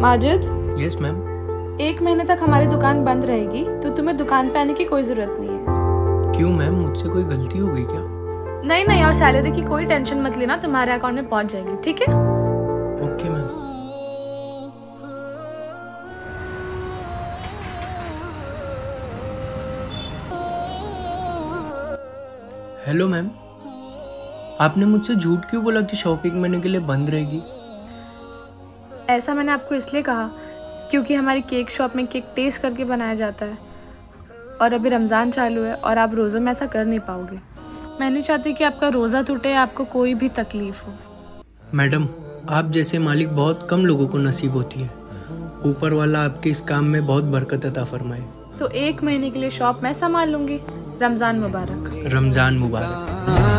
Majid? Yes ma'am एक महीने तक हमारी दुकान बंद रहेगी तो तुम्हें दुकान पे आने की कोई ज़रूरत नहीं है। क्यों मैम मुझसे कोई गलती हो गई क्या? नहीं नहीं और सैलरी की कोई टेंशन मत लेना तुम्हारे अकाउंट में पहुँच जाएगी ठीक है? ओके मैम हेलो मैम आपने मुझसे झूठ क्यों बोला कि शॉप एक महीने के लिए बंद रहेगी? ऐसा मैंने आपको इसलिए कहा क्योंकि हमारी केक शॉप में केक टेस्ट करके बनाया जाता है। और अभी रमज़ान चालू है और आप रोज़ों में ऐसा कर नहीं पाओगे। मैं नहीं चाहती कि आपका रोज़ा टूटे या आपको कोई भी तकलीफ़ हो। मैडम आप जैसे मालिक बहुत कम लोगों को नसीब होती है। ऊपर वाला आपके इस काम में बहुत बरकत अता फरमाए। तो एक महीने के लिए शॉप मैं संभाल लूँगी। रमज़ान मुबारक। रमज़ान मुबारक।